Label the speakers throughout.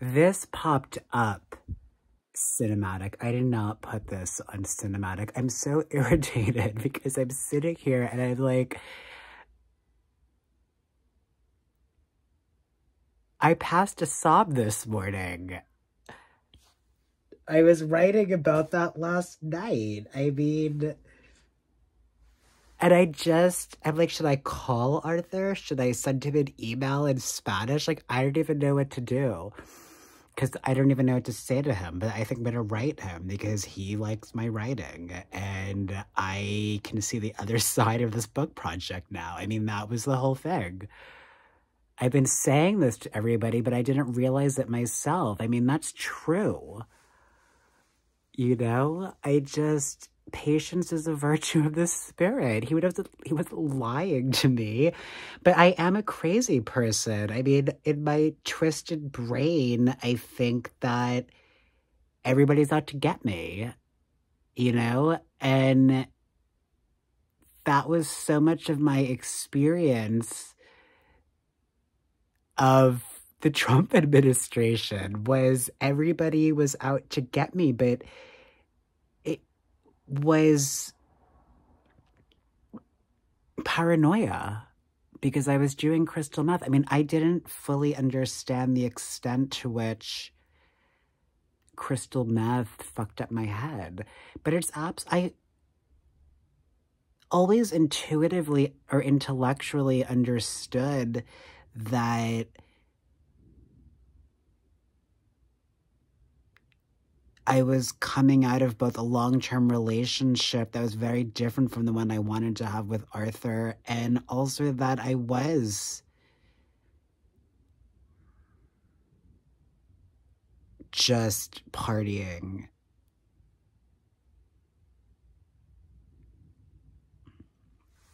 Speaker 1: this popped up cinematic. I did not put this on cinematic. I'm so irritated because I'm sitting here and I'm like, I passed a sob this morning. I was writing about that last night. I mean, and I just, I'm like, should I call Arthur? Should I send him an email in Spanish? Like, I don't even know what to do. Because I don't even know what to say to him. But I think I'm going to write him because he likes my writing. And I can see the other side of this book project now. I mean, that was the whole thing. I've been saying this to everybody, but I didn't realize it myself. I mean, that's true. You know, I just patience is a virtue of the spirit. He would have to, he was lying to me, but I am a crazy person. I mean, in my twisted brain, I think that everybody's out to get me, you know, and that was so much of my experience of the Trump administration was everybody was out to get me, but was paranoia because I was doing crystal meth. I mean, I didn't fully understand the extent to which crystal meth fucked up my head. But it's abs I always intuitively or intellectually understood that I was coming out of both a long term relationship that was very different from the one I wanted to have with Arthur, and also that I was just partying.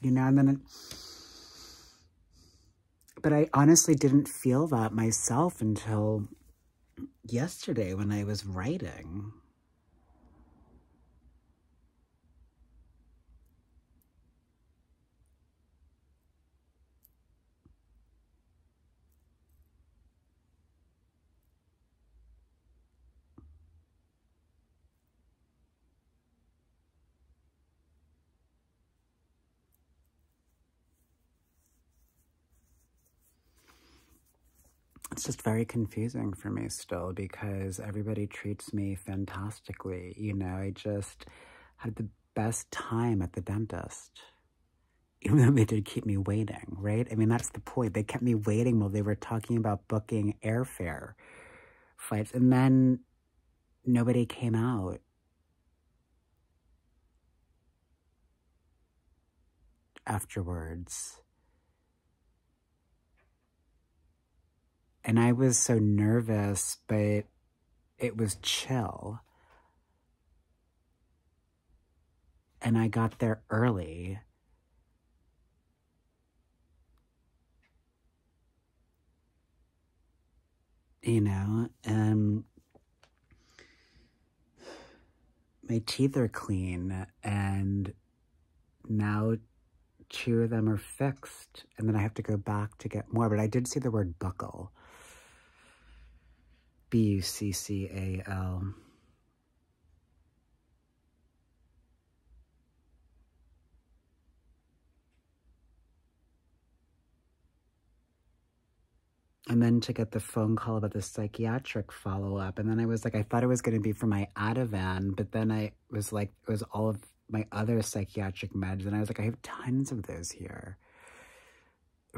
Speaker 1: You know, and then it, but I honestly didn't feel that myself until yesterday when I was writing. It's just very confusing for me still because everybody treats me fantastically. You know, I just had the best time at the dentist. Even though they did keep me waiting, right? I mean, that's the point. They kept me waiting while they were talking about booking airfare flights. And then nobody came out. Afterwards. And I was so nervous, but it was chill. And I got there early. You know, and my teeth are clean and now two of them are fixed and then I have to go back to get more. But I did see the word buccal. B-U-C-C-A-L. and then to get the phone call about the psychiatric follow-up. And then I was like, I thought it was going to be for my Ativan, but then I was like, it was all of my other psychiatric meds. And I was like, I have tons of those here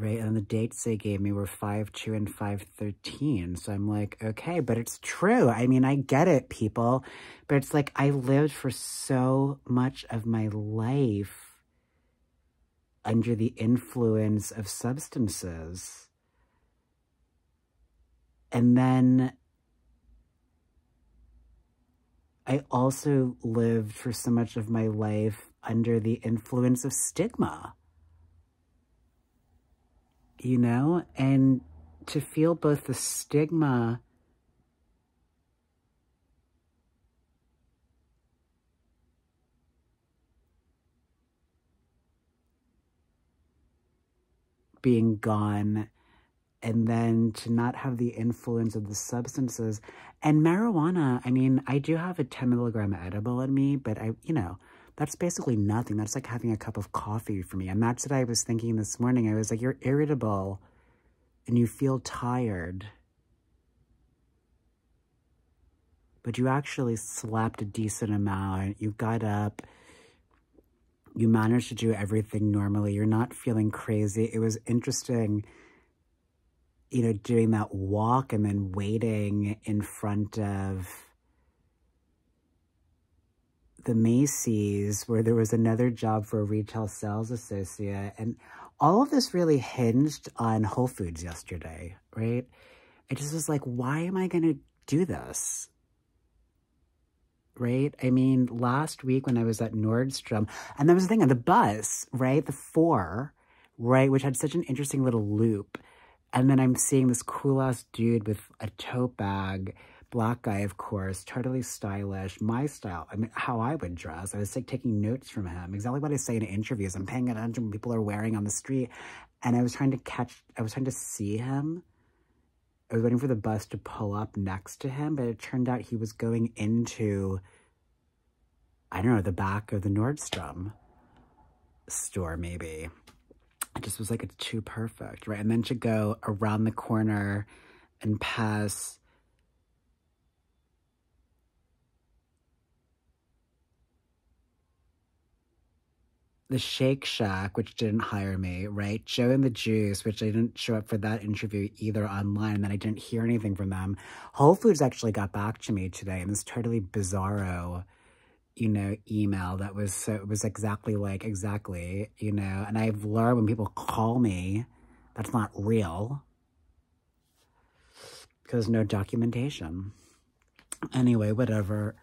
Speaker 1: right? And the dates they gave me were 5-2 and 5-13. So I'm like, okay, but it's true. I mean, I get it, people. But it's like I lived for so much of my life under the influence of substances. And then I also lived for so much of my life under the influence of stigma you know, and to feel both the stigma being gone and then to not have the influence of the substances. And marijuana, I mean, I do have a 10 milligram edible in me, but I, you know, that's basically nothing. That's like having a cup of coffee for me. And that's what I was thinking this morning. I was like, you're irritable and you feel tired. But you actually slept a decent amount. You got up. You managed to do everything normally. You're not feeling crazy. It was interesting, you know, doing that walk and then waiting in front of the Macy's where there was another job for a retail sales associate. And all of this really hinged on Whole Foods yesterday, right? I just was like, why am I going to do this? Right? I mean, last week when I was at Nordstrom, and there was a thing on the bus, right? The four, right? Which had such an interesting little loop. And then I'm seeing this cool ass dude with a tote bag black guy, of course, totally stylish, my style. I mean, how I would dress. I was like taking notes from him. Exactly what I say in interviews. I'm paying attention what people are wearing on the street. And I was trying to catch, I was trying to see him. I was waiting for the bus to pull up next to him, but it turned out he was going into, I don't know, the back of the Nordstrom store, maybe. It just was like, it's too perfect, right? And then to go around the corner and pass the Shake Shack, which didn't hire me, right? Joe and the Juice, which I didn't show up for that interview either online, and then I didn't hear anything from them. Whole Foods actually got back to me today in this totally bizarro, you know, email that was so it was exactly like exactly, you know, and I've learned when people call me, that's not real because no documentation. Anyway, whatever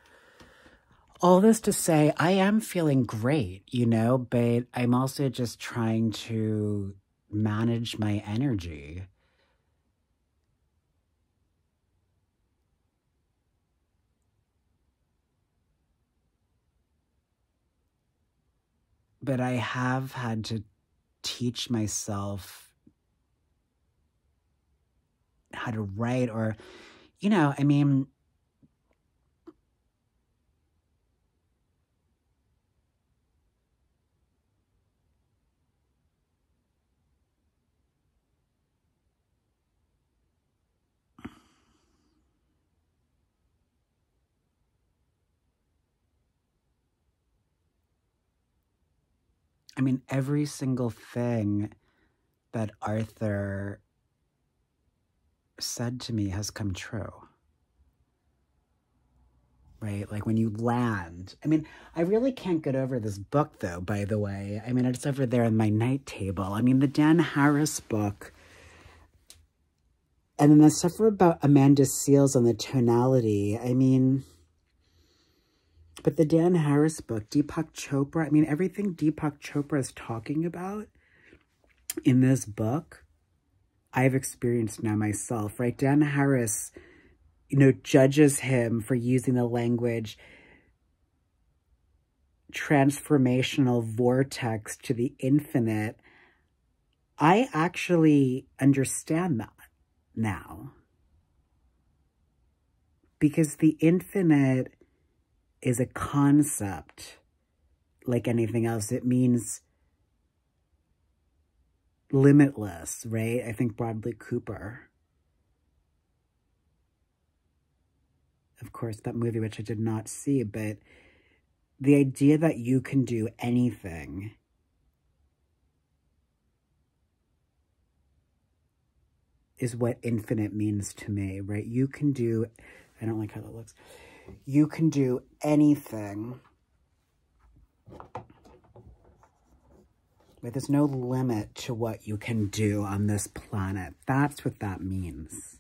Speaker 1: all this to say, I am feeling great, you know, but I'm also just trying to manage my energy. But I have had to teach myself how to write or, you know, I mean, I mean, every single thing that Arthur said to me has come true. Right? Like when you land. I mean, I really can't get over this book, though, by the way. I mean, it's over there on my night table. I mean, the Dan Harris book. And then the stuff about Amanda Seales on the tonality. I mean, but the Dan Harris book, Deepak Chopra, I mean, everything Deepak Chopra is talking about in this book, I've experienced now myself, right? Dan Harris, you know, judges him for using the language transformational vortex to the infinite. I actually understand that now. Because the infinite is a concept like anything else. It means limitless, right? I think Bradley Cooper. Of course, that movie, which I did not see, but the idea that you can do anything is what infinite means to me, right? You can do, I don't like how that looks you can do anything. There's no limit to what you can do on this planet. That's what that means.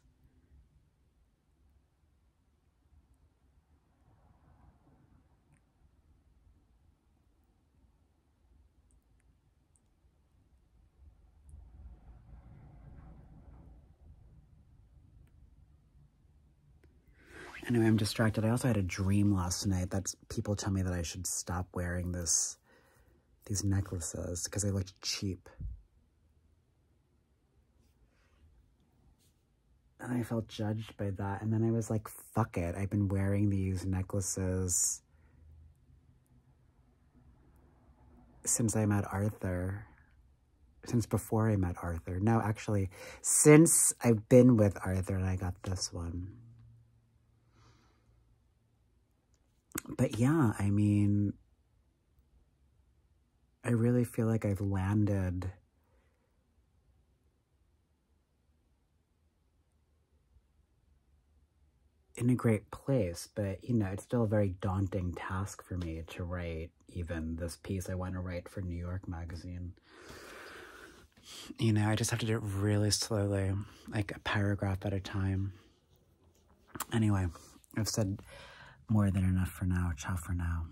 Speaker 1: Anyway, I'm distracted. I also had a dream last night that people tell me that I should stop wearing this, these necklaces because they look cheap. And I felt judged by that. And then I was like, fuck it. I've been wearing these necklaces since I met Arthur. Since before I met Arthur. No, actually, since I've been with Arthur and I got this one. But yeah, I mean, I really feel like I've landed in a great place, but you know, it's still a very daunting task for me to write even this piece I want to write for New York Magazine. You know, I just have to do it really slowly, like a paragraph at a time. Anyway, I've said more than enough for now. Ciao for now.